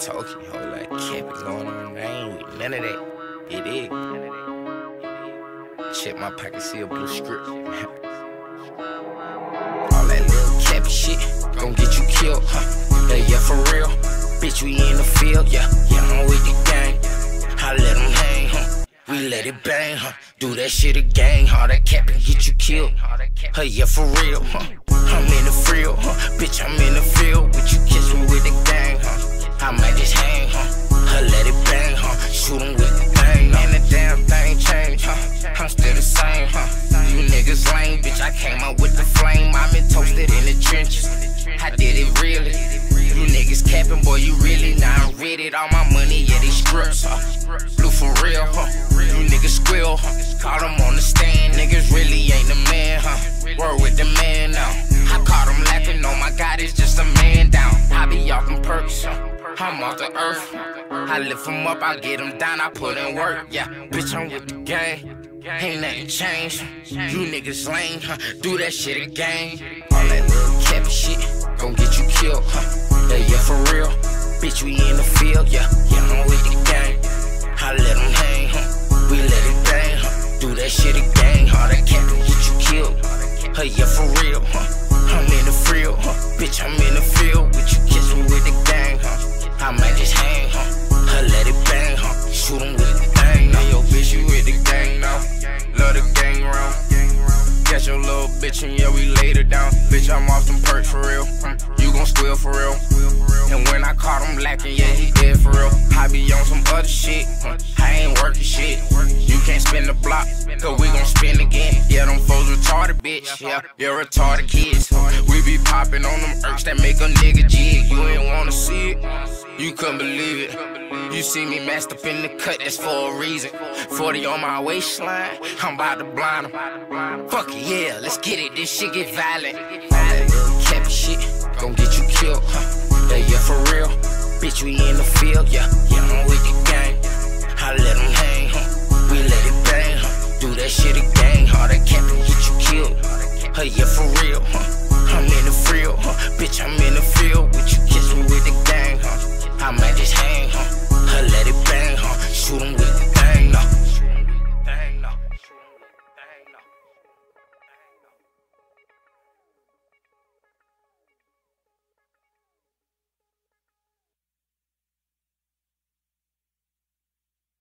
talking, whole like kept it going on. I ain't with none of that. It is. Check my pocket, see a blue script. All that little cappy shit gon' get you killed, huh? Yeah, yeah, for real. Bitch, we in the field, yeah, yeah, I'm with the gang. I let them hang, huh? We let it bang, huh? Do that shit again, huh? That cap and get you killed. Huh, yeah, for real, huh? I'm in the You niggas lame, bitch. I came up with the flame. I'm been toasted in the trenches. I did it really. You niggas capping, boy, you really not read it. All my money, yeah, they strips, huh? Blue for real, huh? You niggas squill, huh? Caught them on the stand, niggas really ain't the man, huh? Word with the man now. I caught him laughing, oh my god, it's just a man down. I be off them perks, huh? I'm off the earth. I lift him up, I get him down, I put in work, yeah. Bitch, I'm with the gang. Ain't nothing changed. You niggas lame, huh? Do that shit again. All that little cappy shit gon' get you killed, huh? Yeah, yeah, for real. Bitch, we in the field, yeah. Bitch and yeah, we laid her down. Bitch, I'm off them perks for real. Mm, you gon' squeal for real. And when I caught him lacking, yeah, he dead for real. I be on some other shit. Mm, I ain't working shit. You can't spin the block, cause we gon' retarded, bitch. Yeah, you're retarded kids. We be popping on them irks that make a nigga jig. You ain't wanna see it. You couldn't believe it. You see me messed up in the cut, that's for a reason. 40 on my waistline, I'm about to blind. Fuck it, yeah, let's get it, this shit get violent. Cappy shit gon' get you killed, huh? Yeah, yeah, for real. Bitch, we in the field, yeah, yeah, I'm with the gang. I let them hang, huh? We let it that shit again, huh? That cap can get you killed. Huh, yeah, for real, huh?